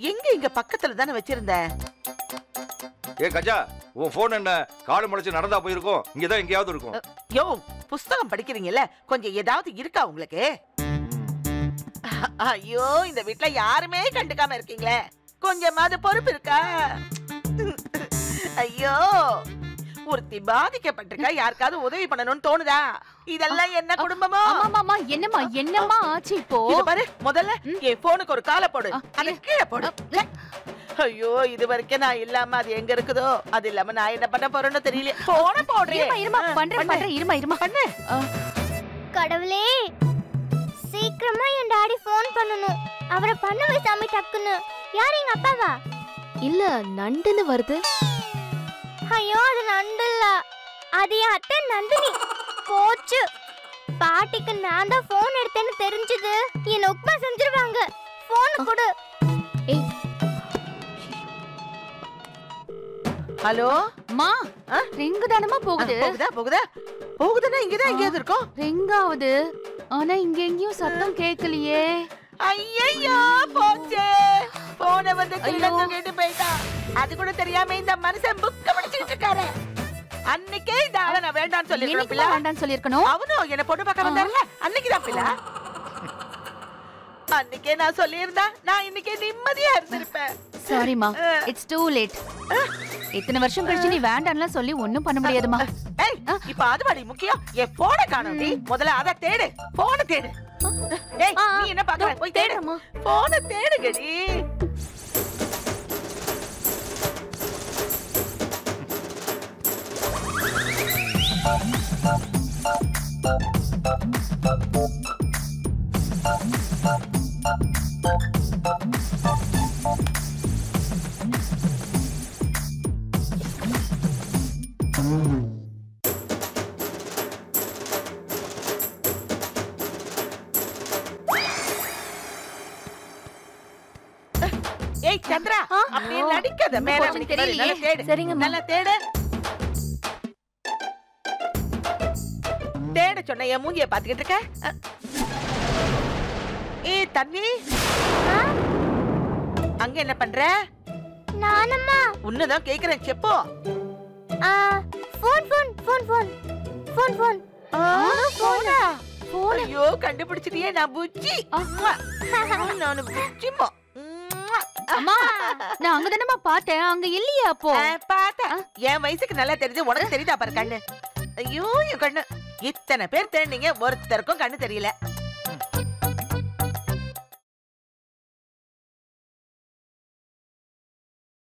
எங்க இங்க பக்கத்துல தானே வச்சிருந்த? ஏ கஜா உன் போன் என்ன? காடு முளைச்சு நடந்தா போயிருக்கும். இங்கதான் எங்கேயாவது இருக்கும். யோ புஸ்தகம் படிக்கிறீங்கல்ல? கொஞ்சம் ஏதாவது இருக்கா உங்களுக்கு? ஐயோ இந்த வீட்ல யாருமே கண்டுக்காம இருக்கீங்களே. கொஞ்சமாவது பொறுப்பு இருக்கா? ஒருத்தி பாதிக்கப்பட்டிருக்கா? யாருக்காவது உதவி பண்ணணும்னு தோணுதா? இதெல்லாம் என்ன குடும்பமோ? ஆமா மாமா என்னம்மா என்னம்மா ஆச்சு இப்போ? இது பாரு முதல்ல என் போனுக்கு ஒரு காலை போடு. அதை கீழே போடு. ஐயோ இது வரைக்கும் நான் இல்லாம அது எங்க இருக்குதோ? அது இல்லாம நான் என்ன பண்ண போறேன்னு தெரியல. போன போடுறேன் இருமா இருமா பண்றேன் பண்றேன் இருமா இருமா. பண்ணு. கடவுளே சீக்கிரமா என் டாடி ஃபோன் பண்ணணும் அவரை பண்ண வை சாமி டக்குன்னு. யார் எங்க அப்பாவா? இல்ல நண்டுன்னு வருது. ஐயோ அது நண்டு. அது என் அத்தை நந்தினி. போச்சு. பாட்டிக்கு நான் தான் ஃபோன் எடுத்தேன்னு தெரிஞ்சது. என்ன உப்புமா செஞ்சிருவாங்க. ஃபோன் கொடு. ஹலோ? மா ஆ? ரிங்கு தானமா போகுது? போகுதா போகுதா? போகுதுன்னா இங்கதான் எங்கேயாவது இருக்கும். ரிங் ஆகுது ஆனா இங்க எங்கேயும் சத்தம் கேட்கலையே. ஐயோ போச்சே. போன வந்து ஐயோ. தூக்கிட்டு போயிட்டான். அது கூட தெரியாம இந்த மனுஷன் புக்க படிச்சுக்கிட்டு இருக்காரு அன்னைக்கே இந்த ஆளை நான் வேண்டாம்னு சொல்லிருக்கேன் என்னைக்கு பிள்ளை. வேண்டாம்னு சொல்லிருக்கணும் அவனும் என்ன பொண்ணு பார்க்க வந்தார்ல? அன்னைக்குதான் பிள்ளை. அன்னைக்கே நான் சொல்லியிருந்தா நான் இன்னைக்கே நிம்மதியா இருந்திருப்பேன். சாரிமா இட்ஸ் டூ லேட் இத்தனை வருஷம் கழிச்சு நீ வேண்டாம்லாம் சொல்லி ஒண்ணும் பண்ண முடியாதுமா ஏய் இப்ப அதுவாடி முக்கியம். என் போனை காணோம்டி முதல்ல அத தேடு. போனை தேடு. ஏய் நீ என்ன பாக்குற இதோ போய் தேடு. தேடுறேம்மா. போனை தேடுங்கடி ஏய் சந்திரா அப்படி நடிக்காத. மேல தெரியலையே. நல்லா தேடு. தேடு சொன்ன என் மூஞ்சிய பாத்துக்கிட்டு இருக்க. ஏய் தண்ணி அங்க என்ன பண்ற? நானம்மா. உன்னதான் கேக்குறேன் செப்போ. ஆ phone phone phone phone. Phone phone. போனா ஐயோ கண்டுபிடிச்சிட்டியே நான் புச்சி நானு புச்சிமோ அம்மா நான் அங்க தானமா பார்த்தேன். அங்க இல்லையா அப்போ. பார்த்தேன். என் வயசுக்கு நல்லா தெரியுது உனக்கு தெரியுதா பாரு கண்ணு. ஐயோ என் கண்ணு. இத்தனை பேர் தேடினீங்க ஒருத்தருக்கும் கண்ணு தெரியல.